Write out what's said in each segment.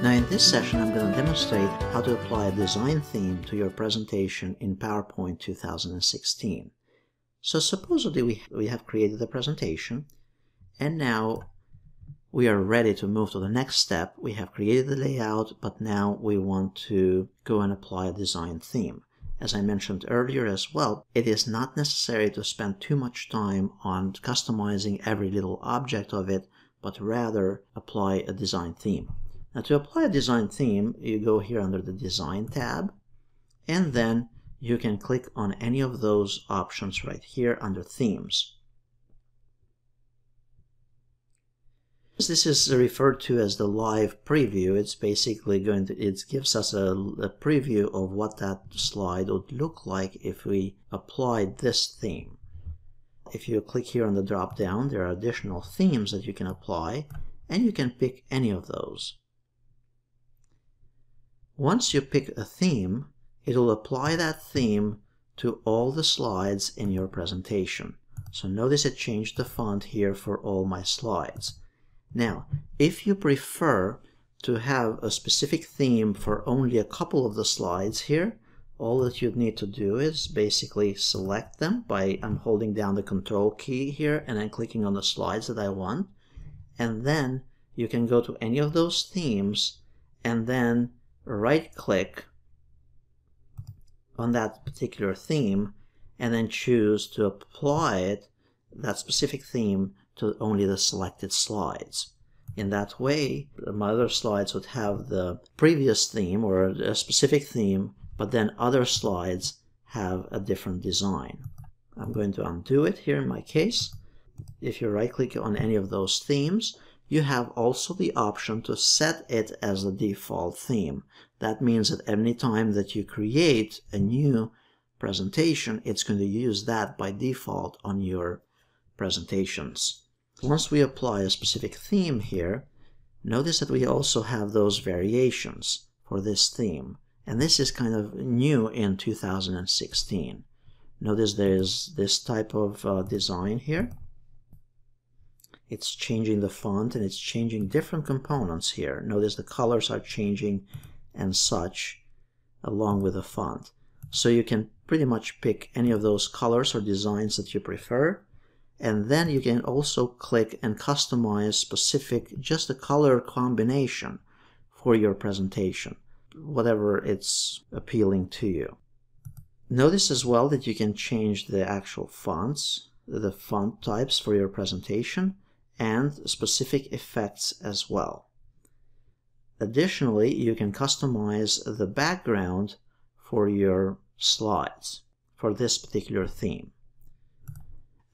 Now in this session I'm going to demonstrate how to apply a design theme to your presentation in PowerPoint 2016. So supposedly we, we have created the presentation and now we are ready to move to the next step. We have created the layout but now we want to go and apply a design theme. As I mentioned earlier as well, it is not necessary to spend too much time on customizing every little object of it, but rather apply a design theme. Now to apply a design theme, you go here under the Design tab, and then you can click on any of those options right here under Themes. This is referred to as the live preview. It's basically going to, it gives us a, a preview of what that slide would look like if we applied this theme. If you click here on the drop down, there are additional themes that you can apply, and you can pick any of those. Once you pick a theme, it will apply that theme to all the slides in your presentation. So notice it changed the font here for all my slides. Now, if you prefer to have a specific theme for only a couple of the slides here, all that you'd need to do is basically select them by I'm holding down the control key here and then clicking on the slides that I want. And then you can go to any of those themes and then right click on that particular theme and then choose to apply it, that specific theme, to only the selected slides. In that way, my other slides would have the previous theme or a specific theme, but then other slides have a different design. I'm going to undo it here in my case. If you right click on any of those themes, you have also the option to set it as the default theme. That means that any time that you create a new presentation, it's going to use that by default on your presentations. Once we apply a specific theme here, notice that we also have those variations for this theme. And this is kind of new in 2016. Notice there's this type of uh, design here it's changing the font and it's changing different components here. Notice the colors are changing and such along with the font. So you can pretty much pick any of those colors or designs that you prefer. And then you can also click and customize specific, just a color combination for your presentation, whatever it's appealing to you. Notice as well that you can change the actual fonts, the font types for your presentation and specific effects as well. Additionally, you can customize the background for your slides for this particular theme.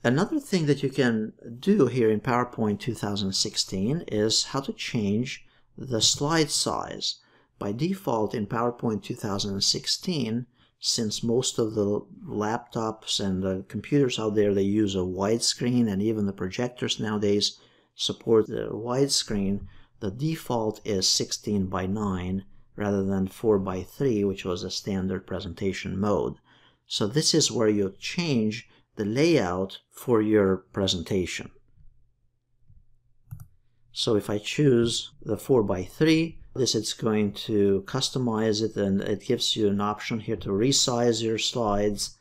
Another thing that you can do here in PowerPoint 2016 is how to change the slide size. By default in PowerPoint 2016, since most of the laptops and the computers out there, they use a widescreen and even the projectors nowadays support the widescreen, the default is 16 by 9 rather than 4 by 3, which was a standard presentation mode. So this is where you change the layout for your presentation. So if I choose the 4 by 3 this it's going to customize it and it gives you an option here to resize your slides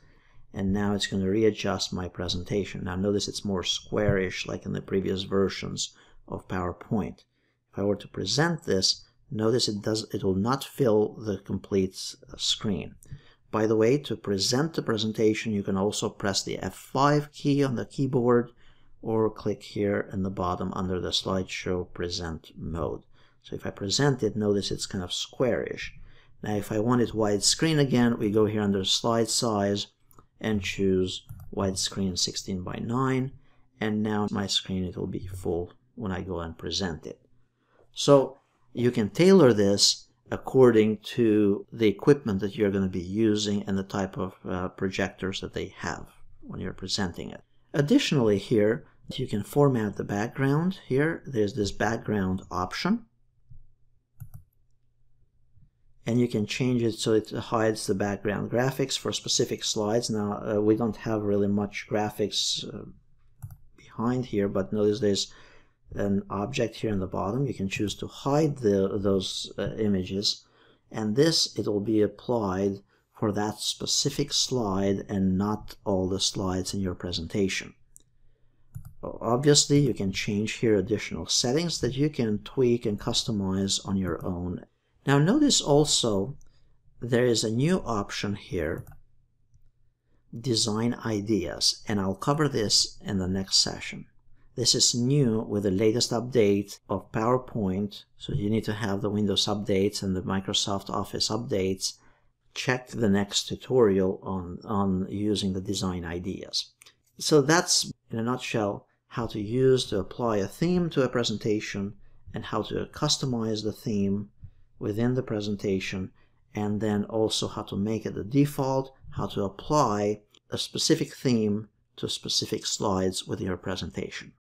and now it's going to readjust my presentation. Now notice it's more squarish like in the previous versions of PowerPoint. If I were to present this, notice it does it will not fill the complete screen. By the way, to present the presentation, you can also press the F5 key on the keyboard or click here in the bottom under the slideshow present mode. So if I present it, notice it's kind of squarish. Now if I want it widescreen again, we go here under slide size and choose widescreen 16 by 9 and now my screen it will be full when I go and present it. So you can tailor this according to the equipment that you're going to be using and the type of uh, projectors that they have when you're presenting it. Additionally here, you can format the background. Here, there's this background option and you can change it so it hides the background graphics for specific slides. Now uh, we don't have really much graphics uh, behind here, but notice there's an object here in the bottom. You can choose to hide the, those uh, images and this it will be applied for that specific slide and not all the slides in your presentation. Obviously, you can change here additional settings that you can tweak and customize on your own. Now notice also there is a new option here, Design Ideas, and I'll cover this in the next session. This is new with the latest update of PowerPoint, so you need to have the Windows updates and the Microsoft Office updates. Check the next tutorial on, on using the design ideas. So that's, in a nutshell, how to use to apply a theme to a presentation and how to customize the theme within the presentation and then also how to make it the default, how to apply a specific theme to specific slides within your presentation.